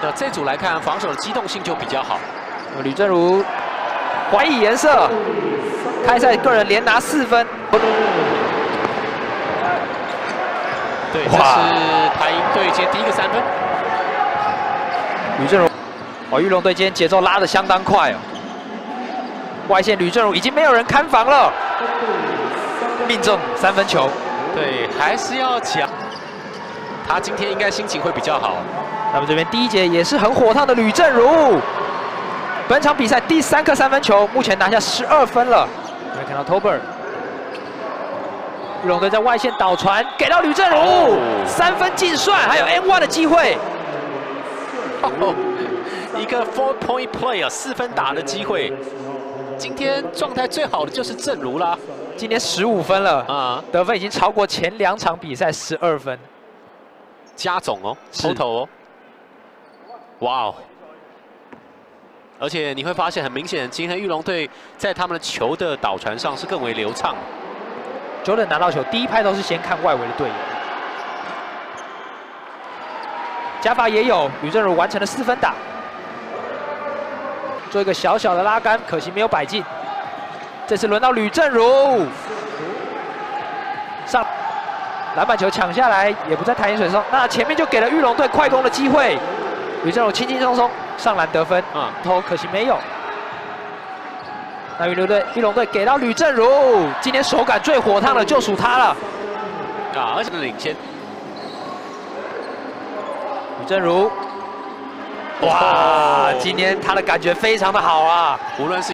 那这组来看，防守的机动性就比较好。吕正如怀疑颜色，开赛个人连拿四分。对，这是台鹰队今天第一个三分。吕正如，哦，玉龙队今天节奏拉的相当快哦。外线吕正如已经没有人看防了，命中三分球。对，还是要抢。他今天应该心情会比较好。那么这边第一节也是很火烫的吕正如，本场比赛第三颗三分球，目前拿下十二分了。可以看到 Tober，玉龙队在外线倒传给到吕正如，三分进算，还有 N one 的机会。哦，一个 four point play 啊，四分打的机会。今天状态最好的就是正如啦，今天十五分了啊，得分已经超过前两场比赛十二分，加总哦，头头哦。哇哦！而且你会发现很明显，今天玉龙队在他们的球的导传上是更为流畅。Jordan 拿到球，第一拍都是先看外围的队友。加法也有，吕正如完成了四分打，做一个小小的拉杆，可惜没有摆进。这次轮到吕正如上篮板球抢下来，也不在台银水上，那前面就给了玉龙队快攻的机会。吕正如轻轻松松上篮得分，啊，投可惜没有。那玉龙队，玉龙队给到吕正如，今天手感最火烫的就属他了。啊，而且领先。吕正如，哇，今天他的感觉非常的好啊，无论是。